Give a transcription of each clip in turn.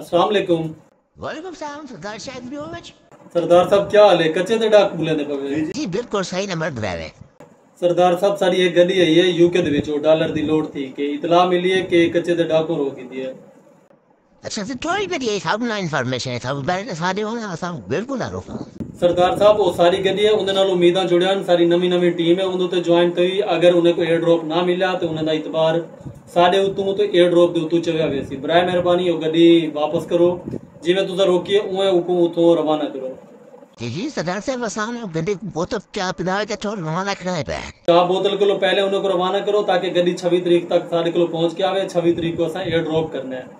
अस्सलाम वालेकुम वालेकुम सलाम सरदार शाहिद ब्योविच सरदार साहब क्या हाल है? कच्चे दे डाक बोले ने पवे। जी बिल्कुल सही नंबर दवावे सरदार साहब सारी एक गली है ये यूके दे विच डॉलर दी लोड थी के इतला मिली है के कच्चे दे डाक रो की दी है। अच्छा तो थोड़ी बड़ी है सब ना इंफॉर्मेशन है सब बारे में सारे हो ना सब बिल्कुल आ रो ਸਰਦਾਰ ਸਾਹਿਬ ਉਹ ਸਾਰੀ ਗੱਡੀਆਂ ਉਹਦੇ ਨਾਲ ਉਮੀਦਾਂ ਜੁੜਿਆ ਹਨ ਸਾਰੀ ਨਵੀਂ ਨਵੀਂ ਟੀਮ ਹੈ ਉਹਦੇ ਤੇ ਜੁਆਇਨ ਕਰੀ ਅਗਰ ਉਹਨੇ ਕੋਈ 에ਅਰ ਡ੍ਰੌਪ ਨਾ ਮਿਲਿਆ ਤੇ ਉਹਨਾਂ ਦਾ ਇਤਬਾਰ ਸਾਡੇ ਉਤੋਂ ਤੋਂ 에ਅਰ ਡ੍ਰੌਪ ਦੇ ਉਤੋਂ ਚਲਿਆ ਗਿਆ ਸੀ ਬਰਾਏ ਮਿਹਰਬਾਨੀ ਉਹ ਗੱਡੀ ਵਾਪਸ ਕਰੋ ਜਿਵੇਂ ਤੁਸੀਂ ਰੋਕੀਏ ਉਵੇਂ ਉਕੂ ਉਤੋਂ ਰਵਾਨਾ ਕਰੋ जी सरदार साहब आसान है गड्डी बोतल चाय पिला के छोड़ रवाना कराए पे चाय बोतल को लो पहले उनको रवाना करो ताकि गड्डी छब्बीस तारीख तक सारे को पहुँच के आवे छब्बीस तारीख को असा एयर ड्रॉप करना है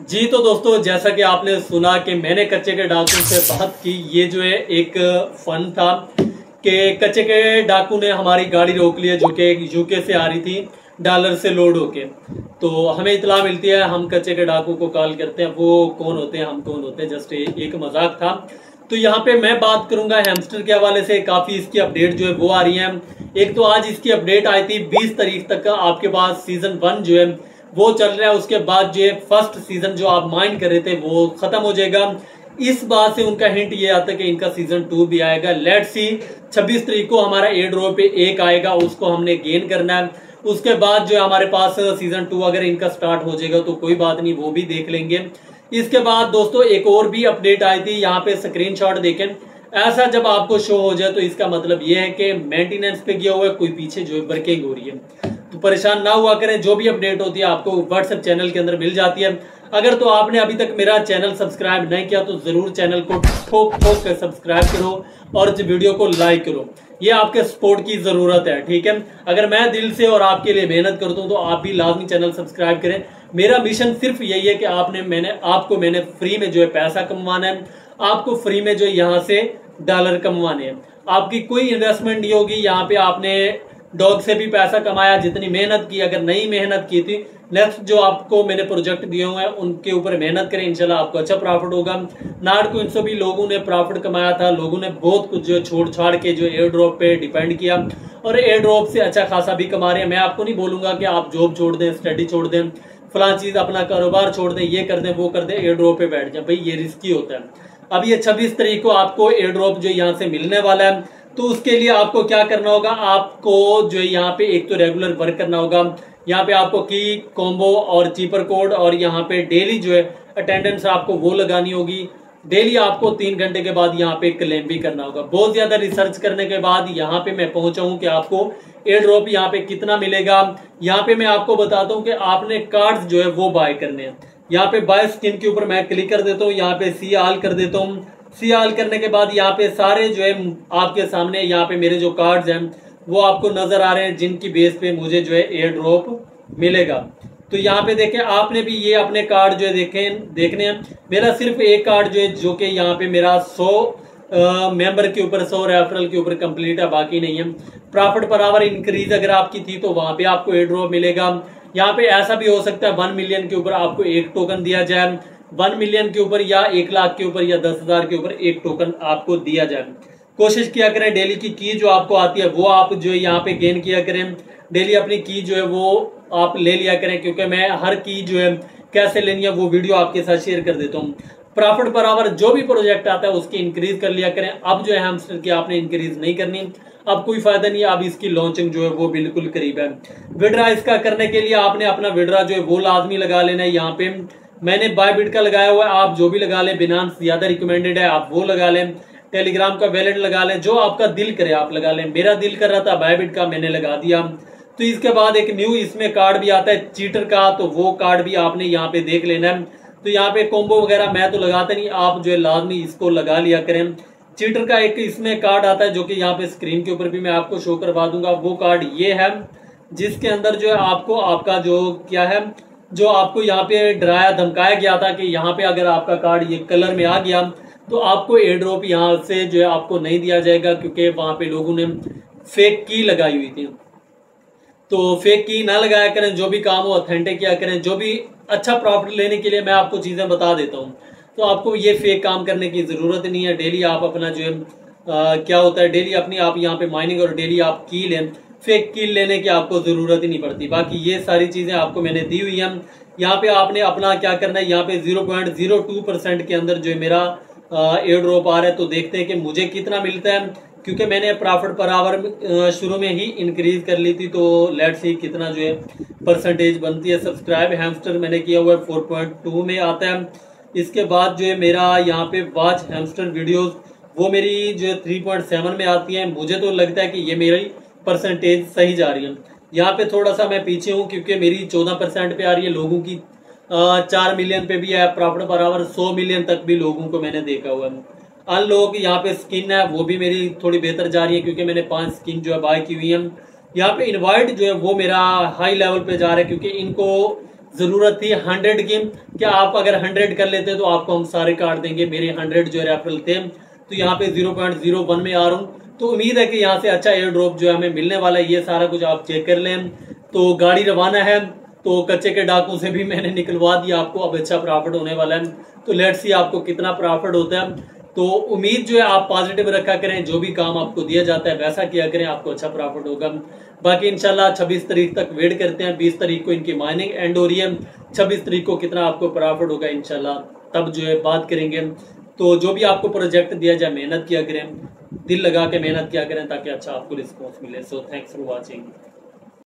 जी तो दोस्तों, जैसा कि आपने सुना कि मैंने कच्चे के डाकू से बात की, ये जो है एक फन था कि कच्चे के डाकू ने हमारी गाड़ी रोक ली है, जो कि यूके से आ रही थी, डॉलर से लोड होके। तो हमें इतला मिलती है, हम कच्चे के डाकू को कॉल करते हैं, वो कौन होते हैं, हम कौन होते हैं, जस्ट एक मज़ाक था। तो यहाँ पे मैं बात करूँगा हैमस्टर के हवाले से, काफ़ी इसकी अपडेट जो है वो आ रही है। एक तो आज इसकी अपडेट आई थी 20 तारीख तक आपके पास सीज़न वन जो है वो चल रहा है, उसके बाद जो फ़र्स्ट सीज़न जो आप माइंड कर रहे थे, वो खत्म हो जाएगा। इस बात से उनका हिंट ये आता है कि इनका सीज़न टू भी आएगा। लेट सी 26 तरीक को हमारा एयर ड्रॉप पे एक आएगा, उसको हमने गेन करना है। उसके बाद जो हमारे पास सीज़न टू अगर इनका स्टार्ट हो जाएगा तो कोई बात नहीं, वो भी देख लेंगे। इसके बाद दोस्तों, एक और भी अपडेट आई थी, यहाँ पे स्क्रीनशॉट देखें। ऐसा जब आपको शो हो जाए तो इसका मतलब ये है कि मेंटेनेंस पे गया हुआ है, कोई पीछे जो वर्किंग हो रही है तो परेशान ना हुआ करें, जो भी अपडेट होती है आपको व्हाट्सएप चैनल के अंदर मिल जाती है। अगर तो आपने अभी तक मेरा चैनल सब्सक्राइब नहीं किया तो ज़रूर चैनल को ठोक ठोक कर सब्सक्राइब करो और इस वीडियो को लाइक करो। ये आपके सपोर्ट की ज़रूरत है, ठीक है? अगर मैं दिल से और आपके लिए मेहनत करता हूँ तो आप भी लाजमी चैनल सब्सक्राइब करें। मेरा मिशन सिर्फ़ यही है कि आपने मैंने, आपको मैंने फ्री में जो है पैसा कमवाना है। आपको फ्री में जो यहाँ से डॉलर कमवाने हैं। आपकी कोई इन्वेस्टमेंट नहीं होगी, यहाँ पे आपने डॉग से भी पैसा कमाया, जितनी मेहनत की, अगर नई मेहनत की थी नेक्स्ट जो आपको मैंने प्रोजेक्ट दिए हुए हैं, उनके ऊपर मेहनत करें, इंशाल्लाह आपको अच्छा प्रॉफिट होगा। नार्ड को इनसे भी लोगों ने प्रॉफिट कमाया था, लोगों ने बहुत कुछ जो छोड़ छाड़ के, जो एयर ड्रॉप पे डिपेंड किया, और एयर ड्रॉप से अच्छा खासा भी कमा रहे हैं। मैं आपको नहीं बोलूँगा कि आप जॉब छोड़ दें स्टडी छोड़ दें, फलां चीज़ अपना कारोबार छोड़ दें, ये कर दें, वो कर दें एयर ड्रॉप पे बैठ जाए। भाई, ये रिस्की होता है। अब ये छब्बीस तारीख को आपको एयर ड्रॉप जो यहाँ से मिलने वाला है तो उसके लिए आपको क्या करना होगा? आपको जो यहाँ पे एक तो रेगुलर वर्क करना होगा। यहाँ पे आपको की कॉम्बो और चीपर कोड और यहाँ पे डेली जो है अटेंडेंस आपको वो लगानी होगी। डेली आपको तीन घंटे के बाद यहाँ पे क्लेम भी करना होगा। बहुत ज़्यादा रिसर्च करने के बाद यहाँ पे मैं पहुँचा हूँ कि आपको एयर ड्रॉप यहाँ पे कितना मिलेगा। यहाँ पे मैं आपको बताता हूँ कि आपने कार्ड जो है वो बाय करने हैं। यहाँ पे बाय स्किन के ऊपर मैं क्लिक कर देता हूँ। यहाँ पे सी आल कर देता हूँ। सी आल करने के बाद यहाँ पे सारे जो है आपके सामने यहाँ पे मेरे जो कार्ड्स हैं, वो आपको नज़र आ रहे हैं, जिनकी बेस पे मुझे जो है एयर ड्रॉप मिलेगा। तो यहाँ पे देखें, आपने भी ये अपने कार्ड जो है देखें, देखने हैं। मेरा सिर्फ़ एक कार्ड जो है, जो कि यहाँ पे मेरा सौ मेंबर के ऊपर, सौ रेफरल के ऊपर कंप्लीट है, बाकी नहीं है। प्रॉफिट पर आवर इंक्रीज अगर आपकी थी तो वहाँ पे आपको एयर ड्रॉप मिलेगा। यहाँ पे ऐसा भी हो सकता है वन मिलियन के ऊपर आपको एक टोकन दिया जाए। वन मिलियन के ऊपर या एक लाख के ऊपर या दस हज़ार के ऊपर एक टोकन आपको दिया जाए। कोशिश किया करें डेली की की जो आपको आती है, वो आप जो यहाँ पे गेन किया करें। डेली अपनी की जो है वो आप ले लिया करें, क्योंकि मैं हर की जो है कैसे लेनी है वो वीडियो आपके साथ शेयर कर देता हूँ। प्रॉफिट बराबर जो भी प्रोजेक्ट आता है उसकी इंक्रीज कर लिया करें। अब जो है हमस्टर की आपने इंक्रीज नहीं करनी। अब कोई फ़ायदा नहीं है अब इसकी लॉन्चिंग जो है वो बिल्कुल करीब है। विड्रा इसका करने के लिए आपने अपना विड्रा जो है वो लाजमी लगा लेना है यहाँ पे। मैंने बायबिट का लगाया हुआ है, आप जो भी लगा लें बिनांस ज़्यादा रिकमेंडेड है, आप वो लगा लें टेलीग्राम का वैलेट लगा लें, जो आपका दिल करे आप लगा लें। मेरा दिल कर रहा था बायबिट का, मैंने लगा दिया। तो इसके बाद एक न्यू इसमें कार्ड भी आता है चीटर का तो वो कार्ड भी आपने यहाँ पे देख लेना है। तो यहाँ पे कॉम्बो वगैरह मैं तो लगाता नहीं, आप जो है लाजमी इसको लगा लिया करें। चीटर का एक इसमें कार्ड आता है, जो कि यहाँ पे स्क्रीन के ऊपर भी मैं आपको शो करवा दूँगा। वो कार्ड ये है, जिसके अंदर जो है आपको आपका जो क्या है जो आपको यहाँ पे डराया, धमकाया गया था कि यहाँ पे अगर आपका कार्ड ये कलर में आ गया तो आपको एयर ड्रॉप यहाँ से जो है आपको नहीं दिया जाएगा क्योंकि वहाँ पे लोगों ने फेक की लगाई हुई थी। तो फेक की ना लगाया करें, जो भी काम हो ऑथेंटिक किया करें, जो भी अच्छा प्रॉफिट लेने के लिए मैं आपको चीज़ें बता देता हूँ। तो आपको ये फेक काम करने की ज़रूरत नहीं है। डेली आप अपना जो है क्या होता है डेली अपनी आप यहाँ पे माइनिंग और डेली आप की लें। फेक कील लेने की आपको ज़रूरत ही नहीं पड़ती। बाकी ये सारी चीज़ें आपको मैंने दी हुई हैं। यहाँ पे आपने अपना क्या करना है? यहाँ पे zero point zero two percent के अंदर जो मेरा एयर ड्रॉप आ रहा है तो देखते हैं कि मुझे कितना मिलता है। क्योंकि मैंने प्रॉफिट पर आवर शुरू में ही इंक्रीज कर ली थी तो लेट सी कितना जो है परसेंटेज बनती है। सब्सक्राइब हैमस्टर मैंने किया हुआ है फोर पॉइंट टू में आता है। इसके बाद जो है मेरा यहाँ पे वॉच हैमस्टर वीडियोज़ वो मेरी जो है थ्री पॉइंट सेवन में आती है। मुझे तो लगता है कि ये मेरी परसेंटेज सही जा रही है। यहाँ पे थोड़ा सा मैं पीछे हूँ, क्योंकि मेरी चौदह परसेंट पे आ रही है लोगों की। चार मिलियन पे भी है प्रॉफिट पर आवर सौ मिलियन तक भी लोगों को मैंने देखा हुआ है। अन लोगों की यहाँ पे स्किन है, वो भी मेरी थोड़ी बेहतर जा रही है, क्योंकि मैंने पाँच स्किन जो है बाय की हुई है। यहाँ पे इनवाइट जो है, वो मेरा हाई लेवल पे जा रहा है, क्योंकि इनको ज़रूरत थी हंड्रेड की। क्या आप अगर हंड्रेड कर लेते तो आपको हम सारे कार्ड देंगे। मेरे हंड्रेड जो है रेफरल थे तो यहाँ पे ज़ीरो पॉइंट ज़ीरो वन में आ रहा हूँ। तो उम्मीद है कि यहाँ से अच्छा एयर ड्रॉप जो है हमें मिलने वाला है, ये सारा कुछ आप चेक कर लें। तो गाड़ी रवाना है तो कच्चे के डाकू से भी मैंने निकलवा दिया, आपको अब अच्छा प्रॉफिट होने वाला है। तो लेट सी आपको कितना प्रॉफिट होता है। तो उम्मीद जो है आप पॉजिटिव रखा करें, जो भी काम आपको दिया जाता है, वैसा किया करें, आपको अच्छा प्रॉफिट होगा। बाकी इंशाल्लाह 26 तारीख तक वेट करते हैं 20 तारीख को इनकी माइनिंग एंड हो रही है। 26 तारीख को कितना आपको प्रॉफिट होगा इंशाल्लाह, तब जो है बात करेंगे। तो जो भी आपको प्रोजेक्ट दिया जाए, मेहनत किया करें, दिल लगा के मेहनत किया करें ताकि अच्छा आपको रिस्पॉन्स मिले। So thanks for watching